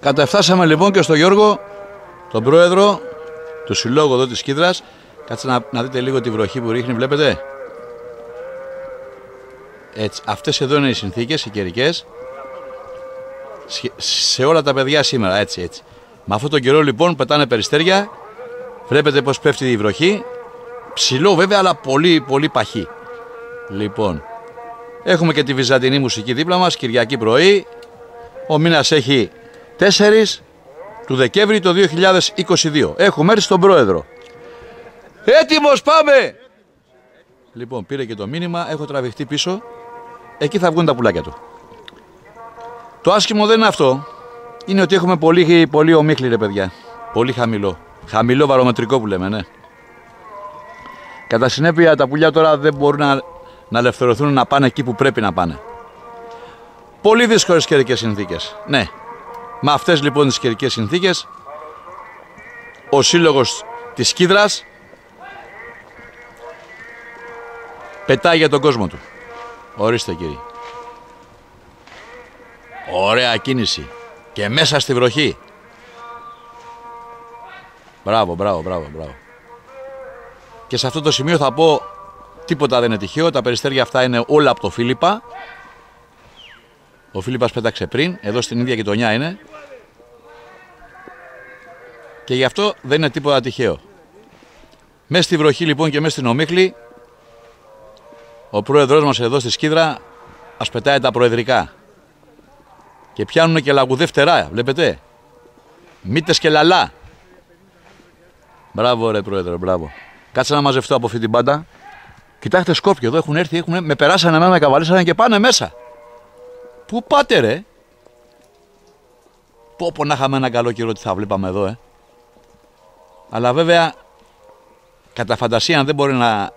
Κατεφτάσαμε λοιπόν και στο Γιώργο, τον πρόεδρο του συλλόγου εδώ της Κίδρας. Κάτσε να, να δείτε λίγο τη βροχή που ρίχνει, βλέπετε; Έτσι, αυτές εδώ είναι οι συνθήκες, οι καιρικές. Σε όλα τα παιδιά σήμερα, έτσι, έτσι. Με αυτόν τον καιρό λοιπόν πετάνε περιστέρια. Βλέπετε πως πέφτει η βροχή. Ψηλό βέβαια, αλλά πολύ, πολύ παχύ. Λοιπόν, έχουμε και τη βυζαντινή μουσική δίπλα μας, Κυριακή πρωί. Ο μήνας έχει 4 του Δεκέμβρη το 2022. Έχουμε έρθει στον πρόεδρο. Έτοιμος πάμε! Λοιπόν, πήρε και το μήνυμα, έχω τραβηχτεί πίσω. Εκεί θα βγουν τα πουλάκια του. Το άσχημο δεν είναι αυτό. Είναι ότι έχουμε πολύ, πολύ ομίχλη ρε παιδιά. Πολύ χαμηλό. Χαμηλό βαρομετρικό που λέμε, ναι. Κατά συνέπεια τα πουλιά τώρα δεν μπορούν να, να ελευθερωθούν να πάνε εκεί που πρέπει να πάνε. Πολύ δύσκολες καιρικές συνθήκες. Ναι. Με αυτές λοιπόν τις καιρικές συνθήκες, ο σύλλογος της Κίδρας πετάει για τον κόσμο του. Ορίστε κύριε. Ωραία κίνηση. Και μέσα στη βροχή. Μπράβο, μπράβο, μπράβο, μπράβο. Και σε αυτό το σημείο θα πω τίποτα δεν είναι τυχαίο. Τα περιστέρια αυτά είναι όλα από το Φίλιππα. Ο Φίλιππας πέταξε πριν, εδώ στην ίδια γειτονιά είναι. Και γι' αυτό δεν είναι τίποτα τυχαίο. Μέσα στη βροχή λοιπόν και μέσα στην ομίχλη, ο πρόεδρος μας εδώ στη Σκύδρα ας πετάει τα προεδρικά. Και πιάνουν και λαγουδεύτερά, βλέπετε. Μύτες και λαλά. Μπράβο ρε πρόεδρε, μπράβο. Κάτσε να μαζευτώ από αυτή την πάντα. Κοιτάξτε Σκόπιο, εδώ έχουν έρθει, έχουν, με περάσανε εμένα, με καβαλήσανε και πάνε μέσα. Πού πάτε ρε; Πω πω να είχαμε ένα καλό καιρό τι θα βλέπαμε εδώ ε. Αλλά βέβαια κατά φαντασία αν δεν μπορεί να,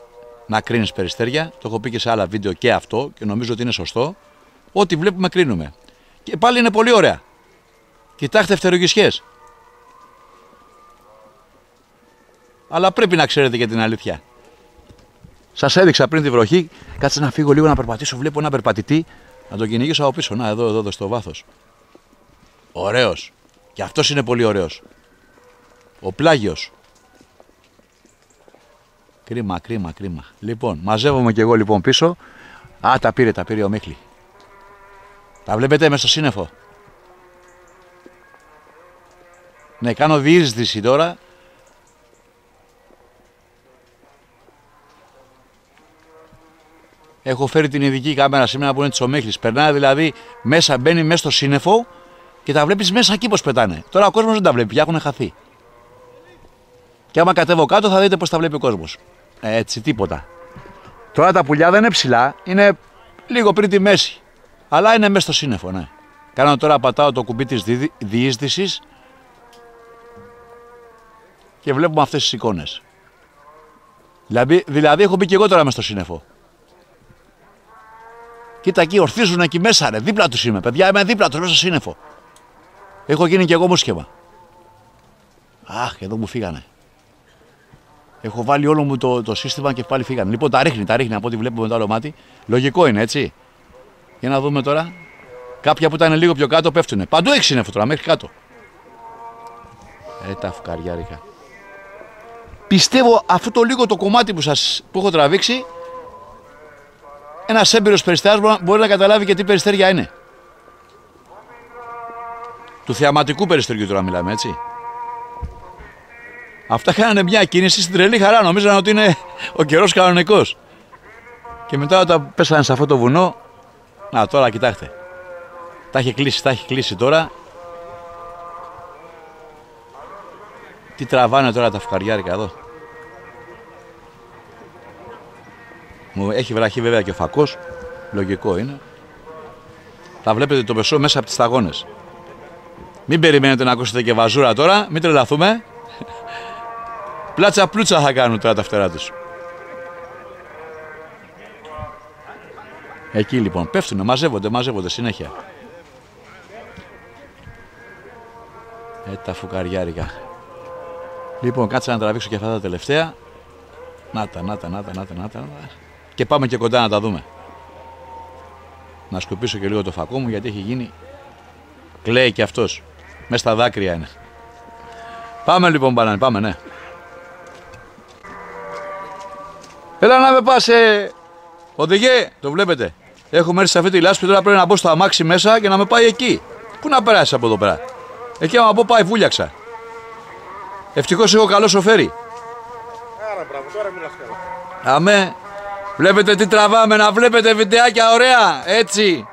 να κρίνεις περιστέρια, το έχω πει και σε άλλα βίντεο και αυτό και νομίζω ότι είναι σωστό, ό,τι βλέπουμε κρίνουμε. Και πάλι είναι πολύ ωραία. Κοιτάξτε φτερογισιές. Αλλά πρέπει να ξέρετε και την αλήθεια. Σας έδειξα πριν τη βροχή. Κάτσε να φύγω λίγο να περπατήσω. Βλέπω ένα περπατητή. Να τον κυνηγήσω από πίσω. Να, εδώ, εδώ, εδώ στο βάθος. Ωραίος. Και αυτός είναι πολύ ωραίος. Ο πλάγιος. Κρίμα, κρίμα, κρίμα. Λοιπόν, μαζεύομαι και εγώ λοιπόν πίσω. Α, τα πήρε, τα πήρε ο Μίχλη. Τα βλέπετε μέσα στο σύννεφο. Ναι, κάνω διείσδυση τώρα Έχω φέρει την ειδική κάμερα σήμερα που είναι της ομίχλη. Περνάει δηλαδή μέσα, μπαίνει μέσα στο σύννεφο και τα βλέπεις μέσα εκεί πώς πετάνε. Τώρα ο κόσμος δεν τα βλέπει, πια έχουν χαθεί. Και άμα κατέβω κάτω θα δείτε πώς τα βλέπει ο κόσμος. Έτσι, τίποτα. Τώρα τα πουλιά δεν είναι ψηλά, είναι λίγο πριν τη μέση. Αλλά είναι μέσα στο σύννεφο, ναι. Κάνω τώρα πατάω το κουμπί της διείσδυσης και βλέπουμε αυτές τις εικόνες. Δηλαδή, δηλαδή έχω μπει και εγώ τώρα μέσα στο σύννεφο. Κοίτα εκεί, ορθίζουν εκεί μέσα, ρε. Δίπλα τους είμαι, παιδιά. Είμαι δίπλα τους, μέσα στο σύννεφο. Έχω γίνει και εγώ μουσχεμα. Αχ, εδώ μου φύγανε. Έχω βάλει όλο μου το, το σύστημα και πάλι φύγανε. Λοιπόν, τα ρίχνει, τα ρίχνει από ό,τι βλέπουμε με το άλλο μάτι. Λογικό είναι, έτσι. Για να δούμε τώρα. Κάποια που ήταν λίγο πιο κάτω πέφτουν. Παντού έχει σύννεφο τώρα, μέχρι κάτω. Ε, τα φουκαριάρικα. Πιστεύω αυτό το λίγο το κομμάτι που, σας, που έχω τραβήξει ένας έμπειρος περιστέρα μπορεί να καταλάβει και τι περιστέρια είναι. Του θεαματικού περιστεριού τώρα μιλάμε, έτσι. Αυτά κάνανε μια κίνηση στην τρελή χαρά. Νομίζανε ότι είναι ο καιρός κανονικός. Και μετά όταν πέσανε σε αυτό το βουνό. Να τώρα κοιτάξτε. Τα έχει κλείσει, τα έχει κλείσει τώρα. Τι τραβάνε τώρα τα φουκαριάρικα εδώ. Μου έχει βραχεί βέβαια και ο φακός, λογικό είναι. Θα βλέπετε το πεσό μέσα από τις σταγόνες. Μην περιμένετε να ακούσετε και βαζούρα τώρα, μην τρελαθούμε. Πλάτσα πλούτσα θα κάνουν τώρα τα φτερά τους. Εκεί λοιπόν πέφτουνε, μαζεύονται, μαζεύονται συνέχεια. Ε, τα φουκαριάρικα. Λοιπόν, κάτσε να τραβήξω και αυτά τα τελευταία. Να τα, να τα, να τα, να τα, να τα και πάμε και κοντά να τα δούμε. Να σκουπίσω και λίγο το φακό μου γιατί έχει γίνει. Κλαίει και αυτός. Μες στα δάκρυα είναι. Πάμε λοιπόν, Μπανάνη, πάμε, ναι. Έλα να με πας, ε... οδηγέ, το βλέπετε. Έχω έρθει σε αυτή τη λάσπη, τώρα πρέπει να μπω στο αμάξι μέσα και να με πάει εκεί. Πού να περάσεις από εδώ πέρα; Εκεί άμα πω πάει βούλιαξα. Ευτυχώς έχω καλό σοφέρι. Άρα μπράβο, τώρα μιλάς καλά. Αμέ. Βλέπετε τι τραβάμε, να βλέπετε βιντεάκια ωραία, έτσι.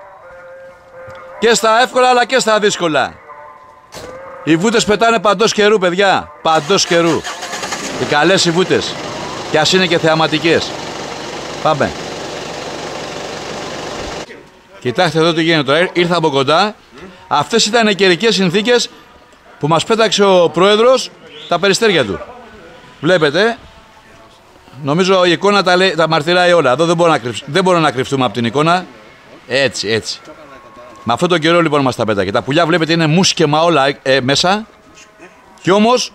Και στα εύκολα αλλά και στα δύσκολα. Οι βούτες πετάνε παντός καιρού, παιδιά. Παντός καιρού. Οι καλές οι βούτες. Κι ας είναι και θεαματικές. Πάμε. Κοιτάξτε εδώ τι γίνεται τώρα. Ήρθα από κοντά. Αυτές ήταν οι καιρικές συνθήκες που μας πέταξε ο πρόεδρος τα περιστέρια του. Βλέπετε, νομίζω η εικόνα τα, λέει, τα μαρτυράει όλα. Εδώ δεν μπορούμε, να κρυφ- δεν μπορούμε να κρυφτούμε από την εικόνα. Έτσι, έτσι. Με αυτόν τον καιρό λοιπόν μας τα πέταξε. Τα πουλιά βλέπετε είναι μουσκεμα όλα ε, μέσα. Κι όμως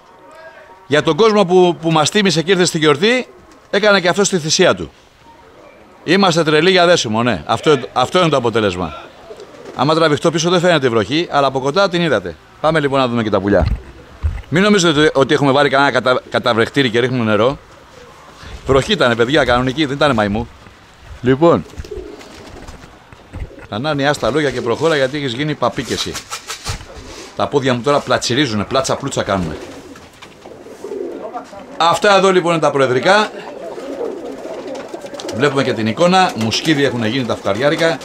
για τον κόσμο που, που μας τίμησε και ήρθε στη γιορτή έκανε και αυτό στη θυσία του. Είμαστε τρελοί για δέσιμο, ναι. Αυτό, αυτό είναι το αποτέλεσμα. Άμα τραβηχτώ πίσω δεν φαίνεται η βροχή, αλλά από κοντά την είδατε. Πάμε λοιπόν να δούμε και τα πουλιά. Μην νομίζετε ότι- ότι έχουμε βάλει κανένα κατα, καταβρεχτήρι και ρίχνουμε νερό. Βροχή ήταν, παιδιά, κανονική, δεν ήταν μαϊμού. Λοιπόν. Ανάνει άστα λόγια και προχώρα γιατί έχεις γίνει παπί κι εσύ. Τα πόδια μου τώρα πλατσιρίζουν, πλάτσα πλούτσα κάνουν. Αυτά εδώ λοιπόν είναι τα προεδρικά. Βλέπουμε και την εικόνα. Μουσκίδι έχουν γίνει τα φουκαριάρικα.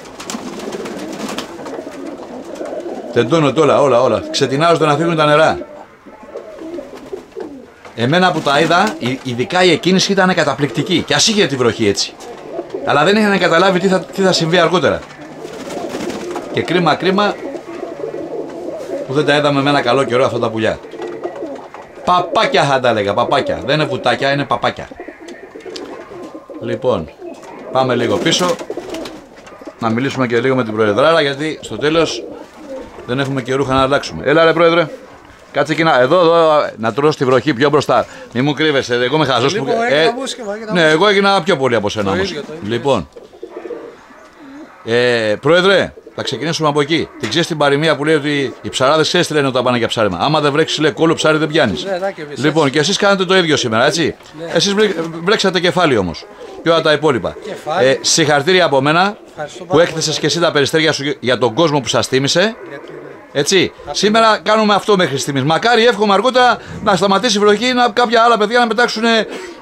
Τεντώνονται όλα, όλα, όλα. Ξετινάζονται να φύγουν τα νερά. Εμένα που τα είδα, η- ειδικά η εκκίνηση ήταν καταπληκτική. Και ας είχε τη βροχή έτσι. Αλλά δεν είχαν καταλάβει τι θα, τι θα συμβεί αργότερα. Και κρίμα, κρίμα που δεν τα είδαμε με ένα καλό καιρό αυτά τα πουλιά. Παπάκια θα τα έλεγα, παπάκια. Δεν είναι βουτάκια, είναι παπάκια. Λοιπόν, πάμε λίγο πίσω. Να μιλήσουμε και λίγο με την Προεδράρα γιατί στο τέλος δεν έχουμε και ρούχα να αλλάξουμε. Έλα ρε Πρόεδρε. Κάτσε εκεί να, εδώ, εδώ, να τρως τη βροχή πιο μπροστά. Μη μου κρύβεσαι, εγώ είμαι χαζός Λίγο που... έγινα μουσκεμα, έγινα ναι, εγώ έγινα πιο πολύ από σένα Το όμως. ίδιο, το ίδιο. Λοιπόν, ε, Πρόεδρε, θα ξεκινήσουμε από εκεί. Την ξέρεις την παροιμία που λέει ότι οι ψαράδες ξέρει τι λένε όταν πάνε για ψάρεμα. Άμα δεν βρέξεις, λέει κόλλο ψάρι δεν πιάνεις. Ναι, να και εμείς λοιπόν, και εσείς κάνετε το ίδιο σήμερα, έτσι. Ναι. Εσείς βρέξατε κεφάλι όμως. Και όλα τα υπόλοιπα. Κεφάλι. Ε, συγχαρητήρια από μένα Ευχαριστώ που πάρα έκθεσε και εσύ τα περιστέρια σου για τον κόσμο που σας τίμησε. Γιατί, ναι. Έτσι. Σήμερα κάνουμε αυτό μέχρι στιγμής. Μακάρι εύχομαι αργότερα να σταματήσει η βροχή να κάποια άλλα παιδιά να πετάξουν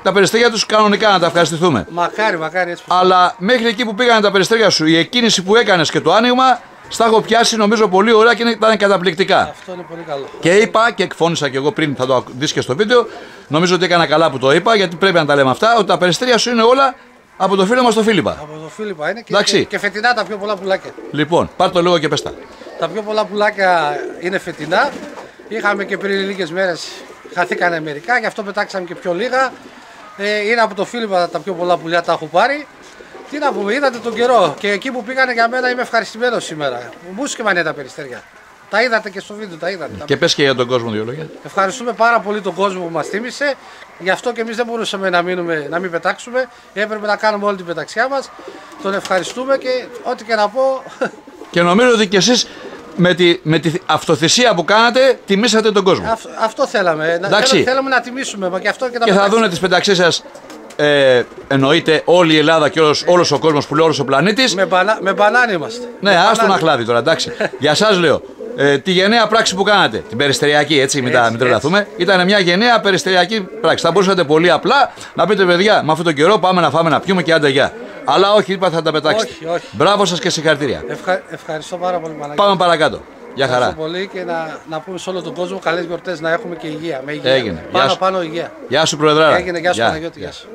τα περιστέρια τους κανονικά να τα ευχαριστηθούμε. Μακάρι, μακάρι έτσι. Αλλά μέχρι εκεί που πήγανε τα περιστέρια σου, η εκκίνηση που έκανες και το άνοιγμα, στα έχω πιάσει νομίζω πολύ ωραία και ήταν καταπληκτικά. Αυτό είναι πολύ καλό. Και είπα και εκφώνησα και εγώ πριν, θα το δεις και στο βίντεο, νομίζω ότι έκανα καλά που το είπα, γιατί πρέπει να τα λέμε αυτά, ότι τα περιστέρια σου είναι όλα από το φίλο μας τον Φίλιππα. Από το Φίλιππα είναι και, Εντάξει. και, και φετινά τα πιο πολλά πουλάκια. Λοιπόν, πάρ το λόγο και πες τα. Τα πιο πολλά πουλάκια είναι φετινά. Είχαμε και πριν λίγες μέρες χαθήκανε μερικά, γι' αυτό πετάξαμε και πιο λίγα. Ε, είναι από το Φίλιππα τα πιο πολλά πουλιά τα έχω πάρει. Τι να πούμε, είδατε τον καιρό και εκεί που πήγανε για μένα είμαι ευχαριστημένος σήμερα. Μου είναι τα περιστέρια. Τα είδατε και στο βίντεο, τα είδατε. Τα Και πες και για τον κόσμο δύο λόγια. Ευχαριστούμε πάρα πολύ τον κόσμο που μας τίμησε. Γι' αυτό και εμείς δεν μπορούσαμε να, μείνουμε, να μην πετάξουμε. Έπρεπε να κάνουμε όλη την πεταξιά μας. Τον ευχαριστούμε και ό,τι και να πω. Και νομίζω ότι και εσείς με τη, με τη αυτοθυσία που κάνατε, τιμήσατε τον κόσμο. αυ- αυτό θέλαμε. Να, Εντάξει. θέλαμε, θέλαμε να τιμήσουμε. Μα και αυτό και τα και θα πετάξαμε. δούνε τις πενταξίες σας, ε, εννοείται όλη η Ελλάδα και όλος, όλος ο κόσμος που λέει όλος ο πλανήτης. Με, μπανα, με μπανάνι είμαστε. Ναι, Με άστο μπανάνι. να χλάδι τώρα, εντάξει. Για εσά λέω. Ε, τη γενναία πράξη που κάνατε, την περιστεριακή, έτσι, μην, τα, Έτσι, μην τρελαθούμε, ήταν μια γενναία περιστεριακή πράξη. Θα μπορούσατε πολύ απλά να πείτε, παιδιά, με αυτόν τον καιρό πάμε να φάμε να πιούμε και άντε γεια. Αλλά όχι, είπα θα τα πετάξετε. Όχι, όχι. Μπράβο σας και συγχαρητήρια. Ευχα, ευχαριστώ πάρα πολύ, Μαλάκη. Πάμε παρακάτω. Γεια χαρά. Ευχαριστώ πολύ και να, να πούμε σε όλο τον κόσμο καλές γιορτές να έχουμε και υγεία. Με υγεία. Έγινε. Γεια Πάνω σου. πάνω υγεία. Γεια σου, Προεδράρα. Έγινε, γεια σου Παναγιώτη, γεια σου.